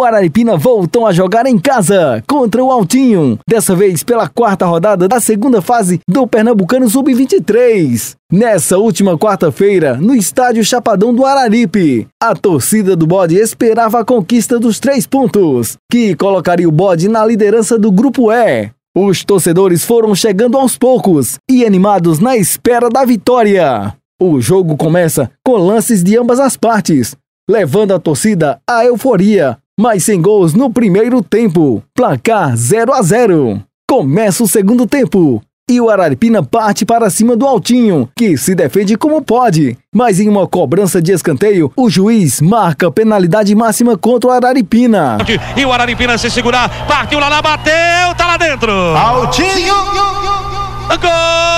O Araripina voltou a jogar em casa contra o Altinho, dessa vez pela quarta rodada da segunda fase do Pernambucano Sub-23. Nessa última quarta-feira, no estádio Chapadão do Araripe, a torcida do bode esperava a conquista dos três pontos, que colocaria o bode na liderança do Grupo E. Os torcedores foram chegando aos poucos e animados na espera da vitória. O jogo começa com lances de ambas as partes, levando a torcida à euforia, mas sem gols no primeiro tempo. Placar 0 a 0. Começa o segundo tempo. E o Araripina parte para cima do Altinho, que se defende como pode. Mas em uma cobrança de escanteio, o juiz marca penalidade máxima contra o Araripina. E o Araripina se segurar, partiu lá, lá, bateu, tá lá dentro. Altinho! Gol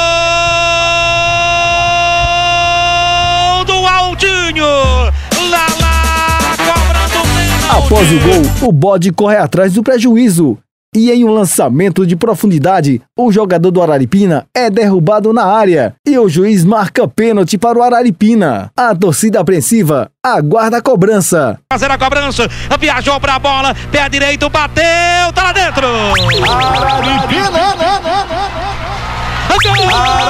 Após o gol, o bode corre atrás do prejuízo. E em um lançamento de profundidade, o jogador do Araripina é derrubado na área e o juiz marca pênalti para o Araripina. A torcida apreensiva aguarda a cobrança. Fazer a cobrança, viajou pra bola, pé direito, bateu, tá lá dentro. Araripina! Araripina!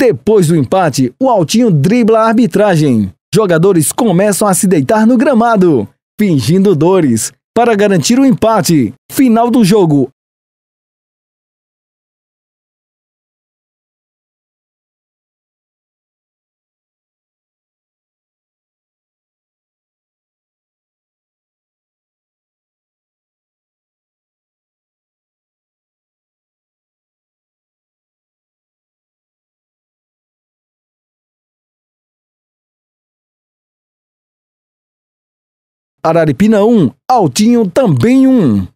Depois do empate, o Altinho dribla a arbitragem. Jogadores começam a se deitar no gramado, fingindo dores, para garantir o empate. Final do jogo, Araripina 1, Altinho também 1.